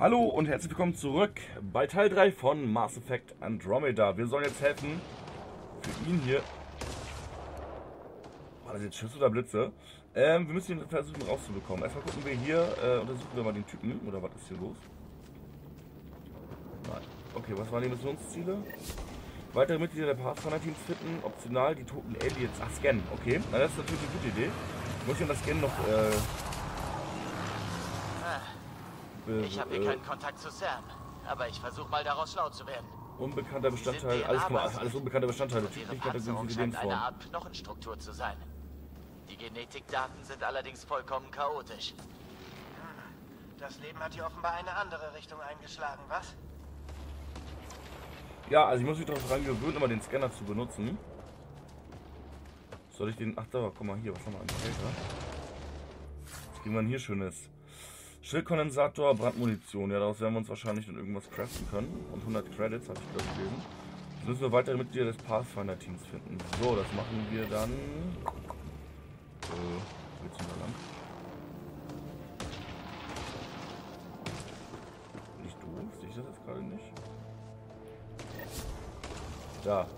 Hallo und herzlich willkommen zurück bei Teil 3 von Mass Effect Andromeda. Wir sollen jetzt helfen, für ihn hier... War das jetzt Schüsse oder Blitze? Ähm, wir müssen ihn versuchen rauszubekommen. Erstmal gucken wir hier, äh, untersuchen wir mal den Typen. Oder was ist hier los? Nein. Okay, was waren die Missionsziele? Weitere Mitglieder der Pathfinder-Teams finden, optional die toten Aliens. Ach, scannen, okay. Na, das ist natürlich eine gute Idee. Muss ich das Scannen noch, äh... Ich habe hier äh, keinen Kontakt zu Sam, aber ich versuche mal daraus schlau zu werden. Unbekannter Bestandteil, alles, guck mal, alles unbekannte Bestandteile, Und ihre typisch Panzerung kategorische scheint eine. Art Knochenstruktur zu sein. Die Genetikdaten sind allerdings vollkommen chaotisch. Das Leben hat hier offenbar eine andere Richtung eingeschlagen, was? Ja, also ich muss mich darauf dran gewöhnen, immer den Scanner zu benutzen. Soll ich den... Ach da, guck mal hier, was haben wir an Behälter? Was kriegen wir denn hier Schönes? Schildkondensator, Brandmunition. Ja, daraus werden wir uns wahrscheinlich dann irgendwas craften können. Und 100 Credits, habe ich gerade gelesen. Jetzt müssen wir weitere Mitglieder des Pathfinder-Teams finden. So, das machen wir dann... Äh, geht's denn da lang? Nicht doof, sehe ich das jetzt gerade nicht? Da.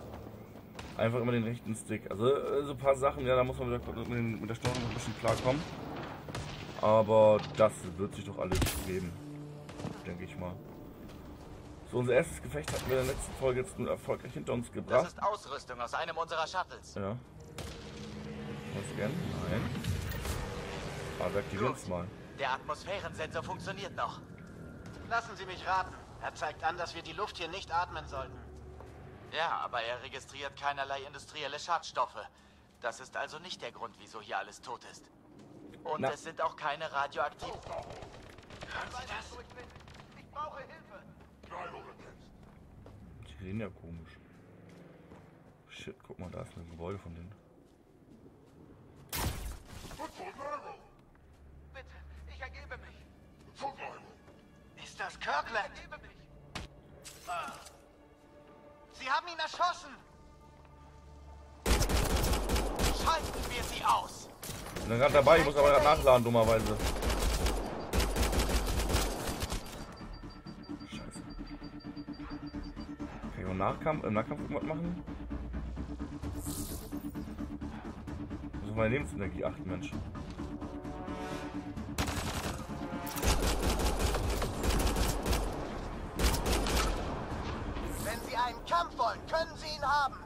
Einfach immer den rechten Stick. Also äh, so ein paar Sachen, ja, da muss man mit der, mit den- mit der Steuerung ein bisschen klarkommen. Aber das wird sich doch alles geben. Denke ich mal. So, unser erstes Gefecht hatten wir in der letzten Folge jetzt nun erfolgreich hinter uns Das gebracht. ist Ausrüstung aus einem unserer Shuttles. Ja. Was gern? Nein. Aber wir aktivieren es mal. Der Atmosphärensensor funktioniert noch. Lassen Sie mich raten. Er zeigt an, dass wir die Luft hier nicht atmen sollten. Ja, aber er registriert keinerlei industrielle Schadstoffe. Das ist also nicht der Grund, wieso hier alles tot ist. Und Na. es sind auch keine radioaktiven... Hören Sie das? Ich brauche Hilfe. Die reden ja komisch. Shit, guck mal, da ist ein Gebäude von denen. Bitte, ich ergebe mich. Ist das Kirkland? Ich ergebe mich. Ah. Sie haben ihn erschossen. Bin gerade dabei, ich muss aber gerade nachladen, dummerweise. Scheiße. Kann ich im Nachkampf, im Nahkampf irgendwas machen? Ich muss auf meine Lebensenergie achten, Mensch. Wenn Sie einen Kampf wollen, können Sie ihn haben.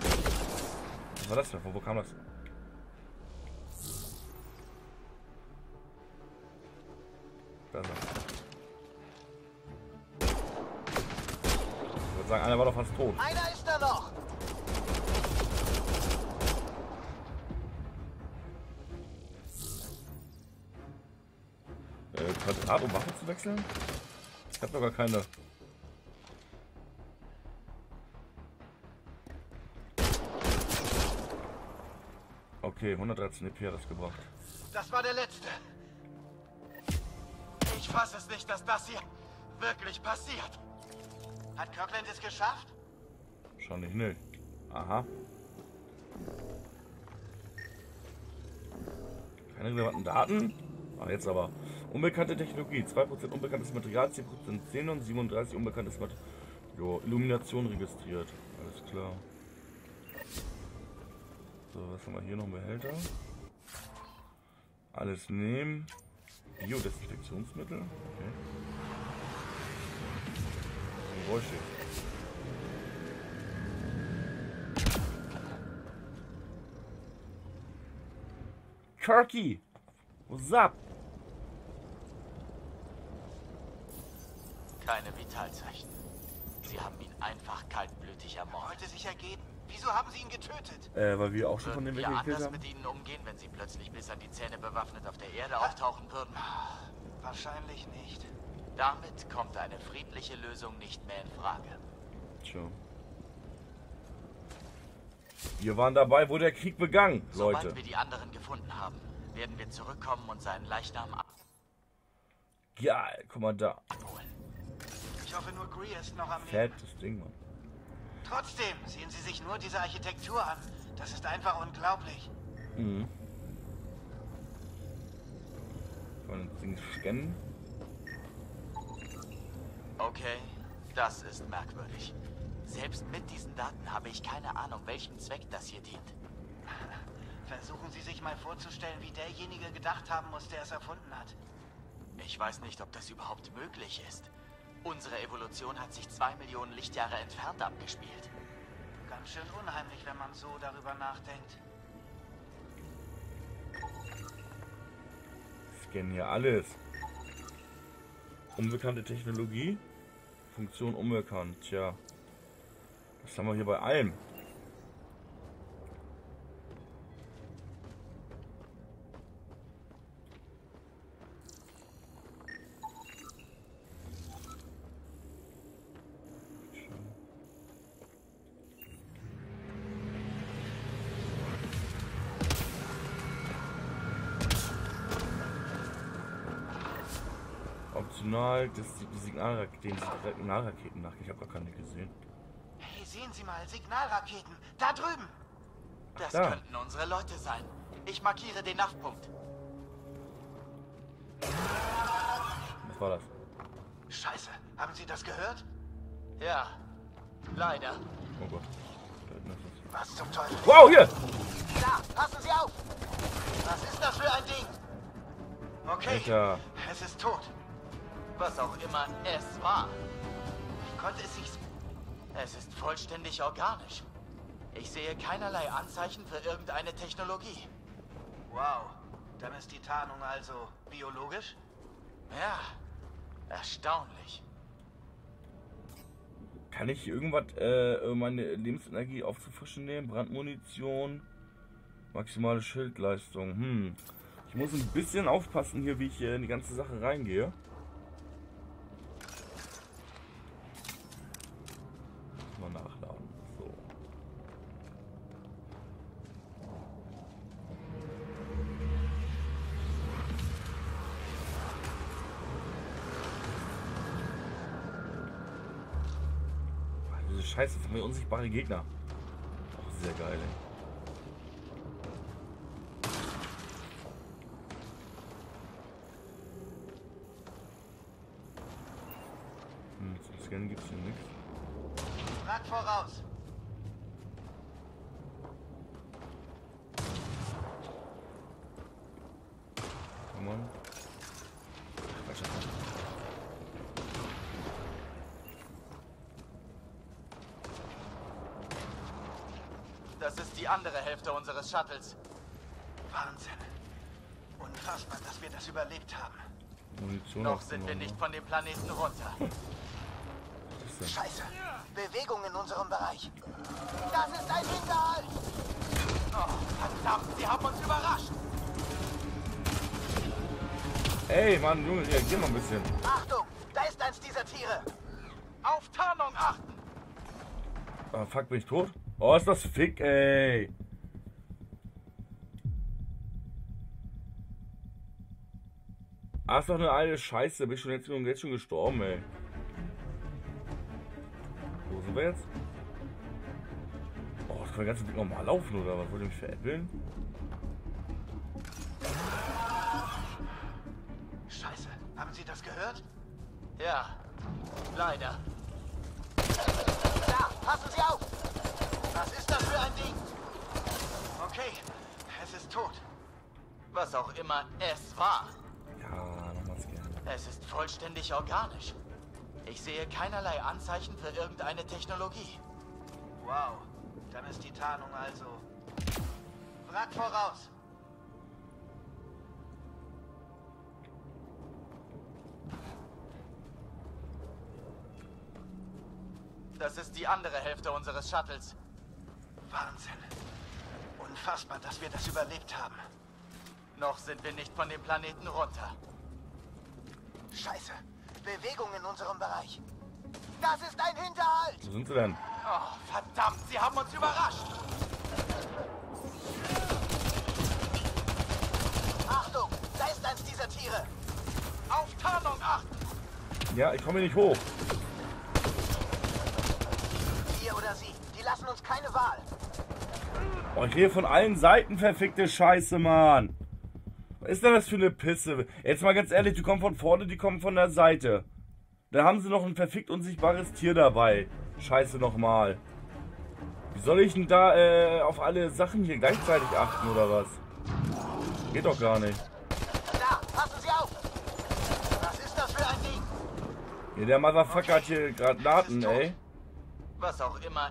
Was war das denn? Wo, wo kam das? Er. Ich würde sagen, einer war doch fast tot. Einer ist da noch. Äh, Quadrat, um Waffe zu wechseln? Ich hab doch gar keine. Okay, 113 EP hat das gebracht. Das war der letzte. Fasse es nicht, dass das hier wirklich passiert. Hat Kirkland es geschafft? Schon nicht. Aha. Keine relevanten Daten. Ah, jetzt aber. Unbekannte Technologie. 2% unbekanntes Material, 10% Xenon, 37 unbekanntes Material. Jo, Illumination registriert. Alles klar. So, was haben wir hier noch? Behälter. Alles nehmen. Biodesinfektionsmittel. Okay. Geräusche. Kirky! What's up? Keine Vitalzeichen. Sie haben einfach kaltblütig Er ermordet. wollte sich ergeben. Wieso haben Sie ihn getötet? Äh, weil wir auch schon von Würden dem wir weggekillt anders haben. mit ihnen umgehen, wenn sie plötzlich bis an die Zähne bewaffnet auf der Erde auftauchen würden? Wahrscheinlich nicht. Damit kommt eine friedliche Lösung nicht mehr in Frage. Tja. Wir waren dabei, wo der Krieg begann, Sobald Leute. wir die anderen gefunden haben, werden wir zurückkommen und seinen Leichnam Geil, guck mal da. abholen. Ich hoffe nur, Greer ist noch am Leben. Fettes Ding, Mann. Trotzdem, sehen Sie sich nur diese Architektur an. Das ist einfach unglaublich. Mhm. Kann man das Ding scannen? Okay, das ist merkwürdig. Selbst mit diesen Daten habe ich keine Ahnung, welchem Zweck das hier dient. Versuchen Sie sich mal vorzustellen, wie derjenige gedacht haben muss, der es erfunden hat. Ich weiß nicht, ob das überhaupt möglich ist. Unsere Evolution hat sich zwei Millionen Lichtjahre entfernt abgespielt. Ganz schön unheimlich, wenn man so darüber nachdenkt. Scannen hier alles. Unbekannte Technologie. Funktion unbekannt. Tja. Das haben wir hier bei allem. Optional, das Signalraketen, den Signalraketen nach. Ich habe gar keine gesehen. Hey, sehen Sie mal, Signalraketen. Da drüben. Das da. könnten unsere Leute sein. Ich markiere den NAV-Punkt. Was war das? Scheiße, haben Sie das gehört? Ja, leider. Oh Gott. Was zum Teufel? Wow, hier! Da, passen Sie auf! Was ist das für ein Ding? Okay, Alter. es ist tot. Was auch immer es war. Wie konnte es sich... Es ist vollständig organisch. Ich sehe keinerlei Anzeichen für irgendeine Technologie. Wow, dann ist die Tarnung also biologisch? Ja, erstaunlich. Kann ich irgendwas, äh, meine Lebensenergie aufzufrischen nehmen? Brandmunition, maximale Schildleistung. Hm. Ich muss ein bisschen aufpassen hier, wie ich hier in die ganze Sache reingehe. Scheiße, das haben wir unsichtbare Gegner. Auch sehr geil, ey. Hm, zum Scannen gibt's hier nichts. Frag voraus. Come on. Falscher Tag. Das ist die andere Hälfte unseres Shuttles. Wahnsinn. Unfassbar, dass wir das überlebt haben. Munition Noch sind wir nicht von dem Planeten runter. Denn? Scheiße. Bewegung in unserem Bereich. Das ist ein Hinterhalt. Oh, verdammt, sie haben uns überrascht. Ey, Mann, Junge, reagier mal ein bisschen. Achtung, da ist eins dieser Tiere. Auf Tarnung achten. Ah, fuck, bin ich tot? Oh, ist das Fick, ey. Ah, ist doch eine alte Scheiße. Bin ich schon jetzt, jetzt schon gestorben, ey. Wo sind wir jetzt? Oh, das kann ganze Ding normal laufen, oder was? Wollt ihr mich veräppeln? Scheiße, haben Sie das gehört? Ja, leider. Da, passen Sie auf. Was ist das für ein Ding? Okay, es ist tot. Was auch immer es war. Ja, nochmals gerne. Es ist vollständig organisch. Ich sehe keinerlei Anzeichen für irgendeine Technologie. Wow, dann ist die Tarnung also... Wrack voraus. Das ist die andere Hälfte unseres Shuttles. Wahnsinn. Unfassbar, dass wir das überlebt haben. Noch sind wir nicht von dem Planeten runter. Scheiße. Bewegung in unserem Bereich. Das ist ein Hinterhalt. Wo sind sie denn? Oh, verdammt, sie haben uns überrascht. Achtung, da ist eins dieser Tiere. Auf Tarnung achten. Ja, ich komme hier nicht hoch. Wir oder sie, die lassen uns keine Wahl. Oh, ich rede von allen Seiten verfickte Scheiße, Mann. Was ist denn das für eine Pisse? Jetzt mal ganz ehrlich, die kommen von vorne, die kommen von der Seite. Da haben sie noch ein verfickt unsichtbares Tier dabei. Scheiße nochmal. Wie soll ich denn da äh, auf alle Sachen hier gleichzeitig achten oder was? Geht doch gar nicht. Da, passen Sie auf! Was ist das für ein Ding? Ja, der Motherfucker hat hier Granaten, ey. Was auch immer.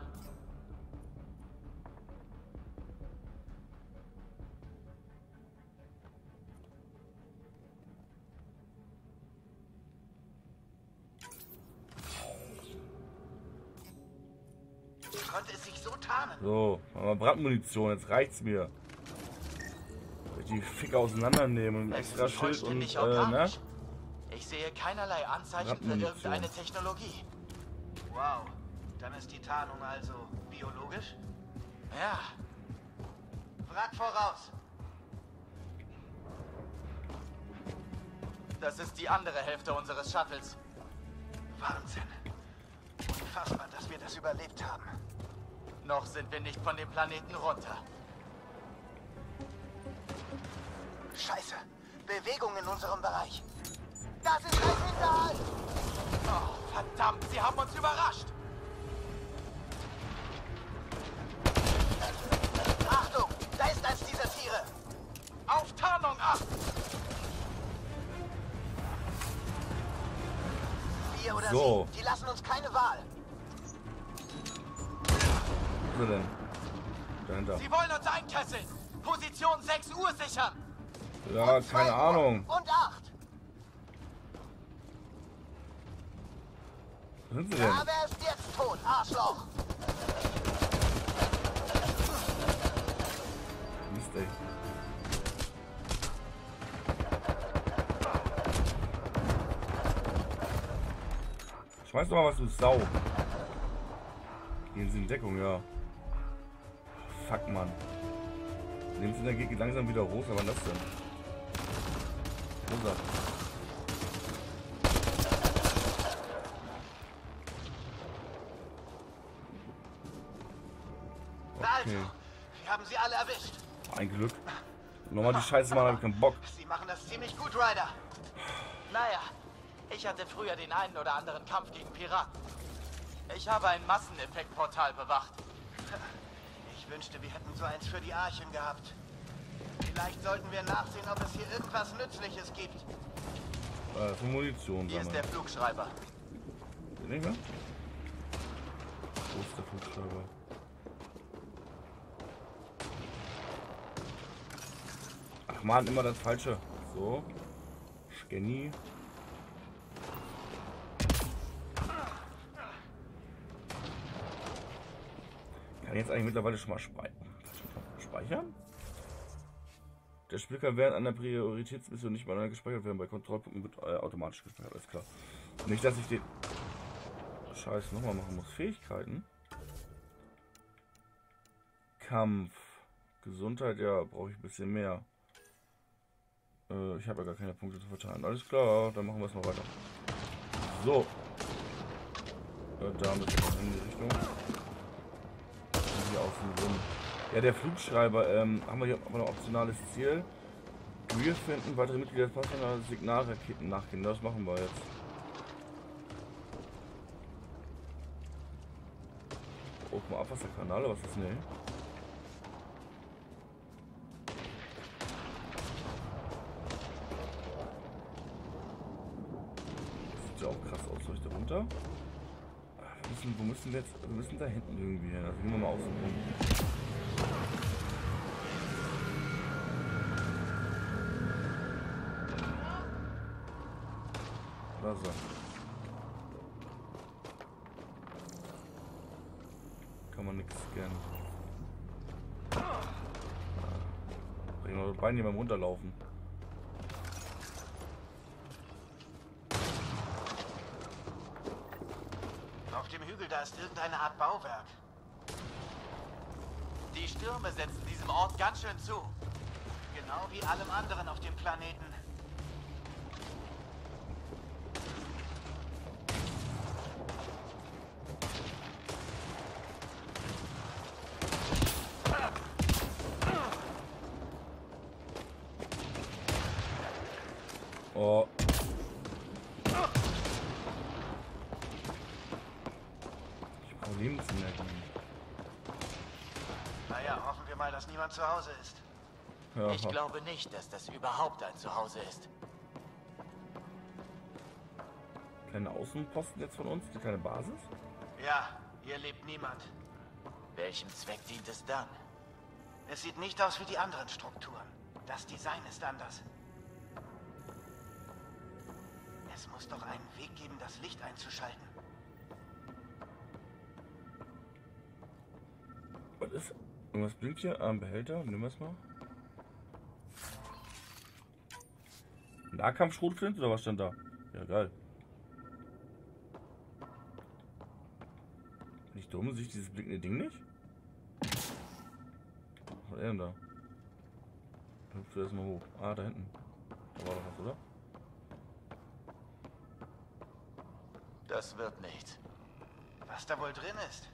So wir Brandmunition, jetzt reicht's mir. Die Ficker auseinandernehmen und extra ist Schild und, äh, ne? Ich sehe keinerlei Anzeichen für irgendeine Technologie. Wow. Dann ist die Tarnung also biologisch? Ja, Wrack voraus! das ist die andere Hälfte unseres Shuttles. Wahnsinn. Unfassbar, dass wir das überlebt haben. Noch sind wir nicht von dem Planeten runter. Scheiße. Bewegung in unserem Bereich. Das ist ein Hinterhalt! Oh, verdammt, sie haben uns überrascht. Achtung! Da ist eins dieser Tiere! Auf Tarnung acht! Wir oder So. sie, die lassen uns keine Wahl. Er denn? Dahinter. Sie wollen uns einkesseln. Position 6 Uhr sichern. Ja, keine Ahnung. Und acht. Wo sind sie denn? Ja, wer ist jetzt tot, Arschloch? Mist, ey. Schmeiß doch mal was, du Sau. Gehen sie in Deckung, ja. Fuck, Mann. Lebensenergie geht langsam wieder hoch, aber was das denn? Rosa. Also, Okay, wir haben sie alle erwischt. ein Glück. Nochmal die Scheiße machen, hab ich keinen Bock. Sie machen das ziemlich gut, Ryder. Naja, ich hatte früher den einen oder anderen Kampf gegen Piraten. Ich habe ein Masseneffektportal bewacht. Ich wünschte, wir hätten so eins für die Archen gehabt. Vielleicht sollten wir nachsehen, ob es hier irgendwas Nützliches gibt. Äh, für Munition Hier ist der Flugschreiber. Den mehr? Wo ist der Flugschreiber? Ach man, immer das Falsche. So. Scanny. Kann jetzt eigentlich mittlerweile schon mal spei speichern? Der Spiel kann während einer Prioritätsmission nicht mal gespeichert werden. Bei Kontrollpunkten wird äh, automatisch gespeichert. Alles klar. Nicht, dass ich den Scheiß nochmal machen muss. Fähigkeiten. Kampf. Gesundheit, ja, brauche ich ein bisschen mehr. Äh, ich habe ja gar keine Punkte zu verteilen. Alles klar, dann machen wir es mal weiter. So. Äh, damit in die Richtung. Hier außen rum. Ja, der Flugschreiber, ähm, haben wir hier aber noch optionales Ziel. Wir finden weitere Mitglieder des Passender Signalraketen nachgehen. Das machen wir jetzt. Open Abwasserkanal, was ist ne? Sieht ja auch krass aus, soll ich da runter? Ah, Wir müssen, wir jetzt? Wir müssen da hinten irgendwie hin. Also gehen wir mal außen rum. Da so. Kann man nichts scannen. Bringen wir hier beim Runterlaufen. Dem Hügel da ist irgendeine Art Bauwerk. Die Stürme setzen diesem Ort ganz schön zu. Genau wie allem anderen auf dem Planeten. Oh. Lebensenergie. Naja, hoffen wir mal, dass niemand zu Hause ist. Ja, Ich glaube nicht, dass das überhaupt ein Zuhause ist. kleine Außenposten jetzt von uns, die kleine Basis. Ja, hier lebt niemand. Welchem Zweck dient es dann? Es sieht nicht aus wie die anderen Strukturen. Das Design ist anders. Es muss doch einen Weg geben, das Licht einzuschalten. Irgendwas blinkt hier am Behälter. Nimm es mal. Nahkampfschrotflint oder was stand da? Ja, geil. Nicht dumm, sehe ich dieses blinkende Ding nicht? Was war er denn da? Hüpft du erstmal hoch. Ah, da hinten. Da war doch was, oder? Das wird nichts. Was da wohl drin ist?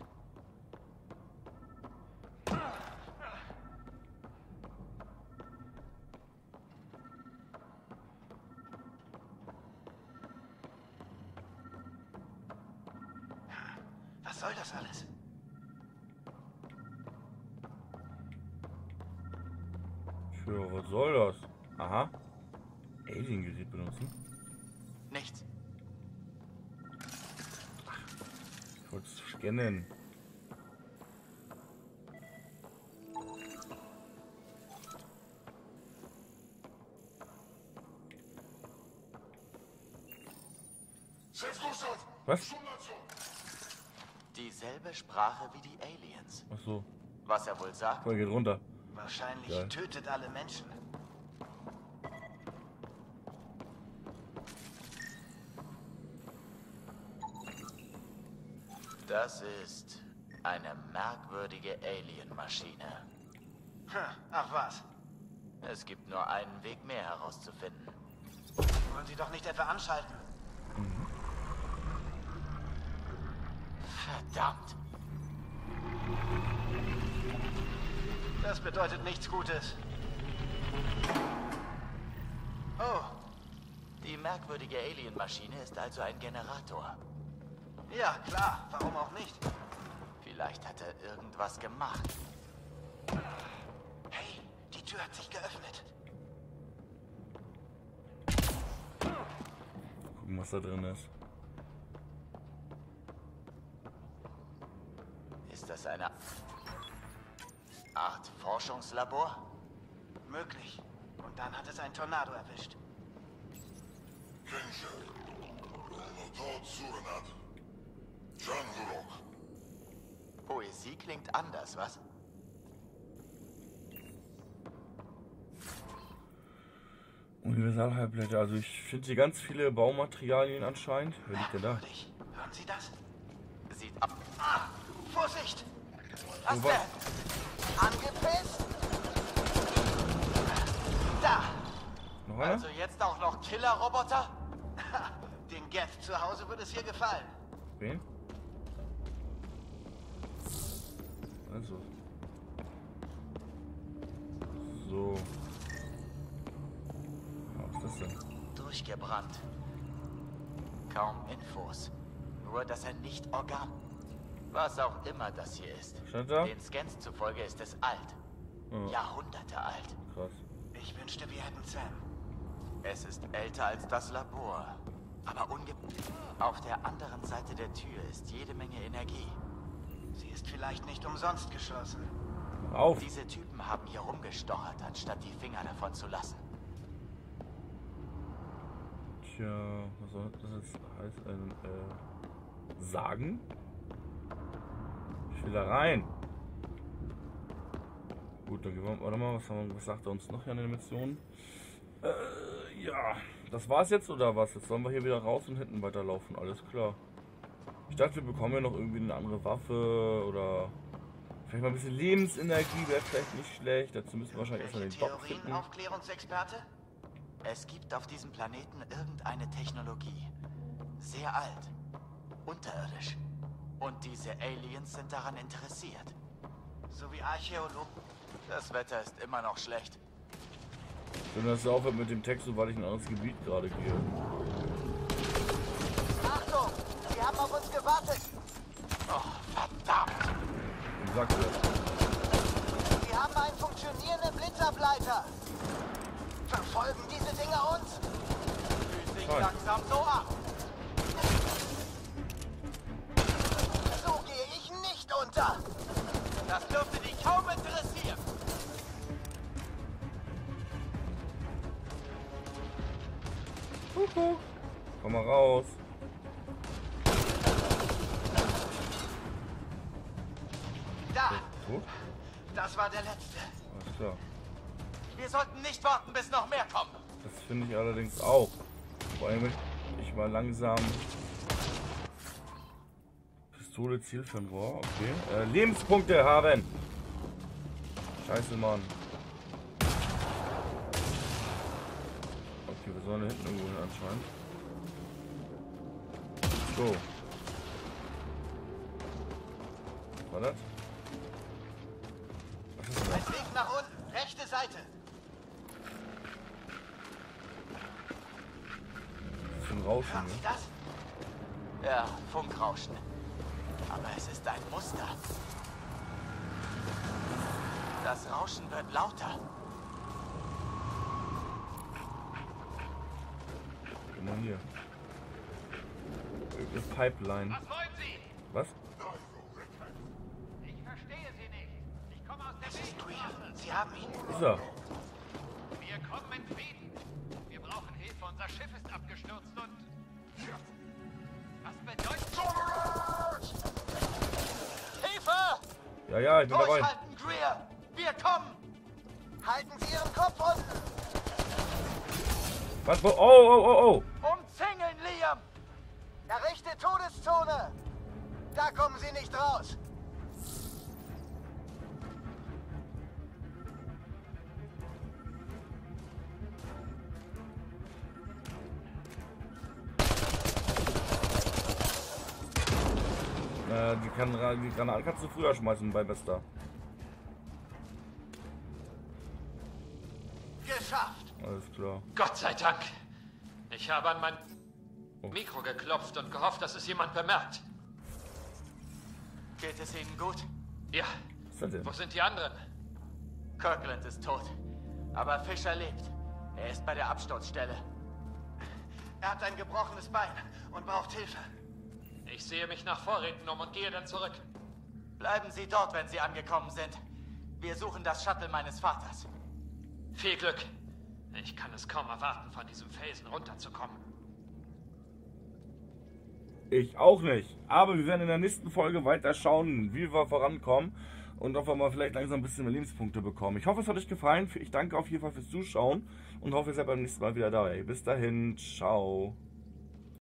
Scannen. Was? Dieselbe Sprache wie die Aliens. Ach so. Was er wohl sagt? Voll geht runter. Wahrscheinlich Geil. tötet alle Menschen. Das ist eine merkwürdige Alien-Maschine. Hm, ach was. Es gibt nur einen Weg mehr herauszufinden. Wollen Sie doch nicht etwa anschalten? Verdammt. Das bedeutet nichts Gutes. Oh, Die merkwürdige Alien-Maschine ist also ein Generator. Ja, klar. Warum auch nicht? Vielleicht hat er irgendwas gemacht. Hey, die Tür hat sich geöffnet. Gucken, was da drin ist. Ist das eine Art Forschungslabor? Möglich. Und dann hat es ein Tornado erwischt. Poesie klingt anders, was? Universalhalbleiter. Also ich finde hier ganz viele Baumaterialien anscheinend. Wer liegt denn da? Hören Sie das? Sieht ab. Ah, Vorsicht! Was denn? Angepisst? Da! Noch einer? Also jetzt auch noch Killerroboter? Den Geth zu Hause wird es hier gefallen. Wen? Also. So. Was ist das denn? Durchgebrannt. Kaum Infos. Nur, dass er nicht organ. Was auch immer das hier ist. Da? Den Scans zufolge ist es alt. Oh, Jahrhunderte alt. krass. Ich wünschte, wir hätten Sam. Es ist älter als das Labor. Aber unge... Auf der anderen Seite der Tür ist jede Menge Energie. Sie ist vielleicht nicht umsonst geschlossen. Auf! Diese Typen haben hier rumgestochert, anstatt die Finger davon zu lassen. Tja, was soll das jetzt heißen? Ein, äh, Sagen? Ich will da rein. Gut, dann gehen wir, warte mal, was, haben wir, was sagt er uns noch hier an der Mission? Äh, ja, das war's jetzt oder was? Jetzt sollen wir hier wieder raus und hinten weiterlaufen, alles klar. Ich dachte, wir bekommen ja noch irgendwie eine andere Waffe oder vielleicht mal ein bisschen Lebensenergie wäre vielleicht nicht schlecht. Dazu müssen wir wahrscheinlich erstmal den Theorien, finden. Aufklärungsexperte? Es gibt auf diesem Planeten irgendeine Technologie. Sehr alt. Unterirdisch. Und diese Aliens sind daran interessiert. So wie Archäologen. Das Wetter ist immer noch schlecht. Dass du aufhört mit dem Text, so weil ich in ein anderes Gebiet gerade gehe. Gewartet! Oh, verdammt. gesagt wird. Wir haben einen funktionierenden Blitzableiter. Verfolgen diese Dinger uns? Fühlt sich Toll. langsam so an. So gehe ich nicht unter. Das dürfte dich kaum interessieren. Kuckuck. Komm mal raus. Tot? das war der letzte. Alles klar. Wir sollten nicht warten, bis noch mehr kommen. Das finde ich allerdings auch. Vor allem ich mal langsam. Pistole Ziel für ein Rohr, okay. Äh, Lebenspunkte haben. Scheiße, Mann. Okay, wir sollen da hinten irgendwo hin anscheinend. So. Was war das? Ein Weg nach unten, rechte Seite. Das ist für ein Rauschen, Hören? Sie das? Ja, Funkrauschen. Aber es ist ein Muster. Das Rauschen wird lauter. Mal hier. Irgendeine Pipeline. Was wollen Sie? Was? Ich verstehe Sie nicht. Ich komme aus der Es ist Wildstraße. Greer. Sie er? Wir kommen in Frieden. Wir brauchen Hilfe. Unser Schiff ist abgestürzt und... Was bedeutet Hilfe! Ja, ja, ich bin dabei. Durchhalten, Greer! Wir kommen! Halten Sie Ihren Kopf unten. Was? Wo? Oh, oh, oh, oh. Umzingeln, Liam! Errichte Todeszone. Da kommen Sie nicht raus. Äh, die, kann, die Granate kannst du früher schmeißen bei Besta. Geschafft. Alles klar. Gott sei Dank. Ich habe an mein Oh. Mikro geklopft und gehofft, dass es jemand bemerkt. Geht es Ihnen gut? Ja, wo sind die anderen? Kirkland ist tot. Aber Fischer lebt. Er ist bei der Absturzstelle. Er hat ein gebrochenes Bein und braucht Hilfe. Ich sehe mich nach Vorräten um und gehe dann zurück. Bleiben Sie dort, wenn Sie angekommen sind. Wir suchen das Shuttle meines Vaters. Viel Glück. Ich kann es kaum erwarten, von diesem Felsen runterzukommen. Ich auch nicht. Aber wir werden in der nächsten Folge weiter schauen, wie wir vorankommen und ob wir mal vielleicht langsam ein bisschen mehr Lebenspunkte bekommen. Ich hoffe, es hat euch gefallen. Ich danke auf jeden Fall fürs Zuschauen und hoffe, ihr seid beim nächsten Mal wieder dabei. Bis dahin, ciao.